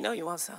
You know you want some.